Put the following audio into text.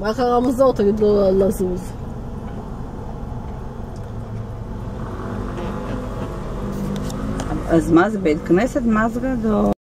מאחר הרמזור תגיד לו לא לזוז. אז מה זה בית כנסת מה זה גדול?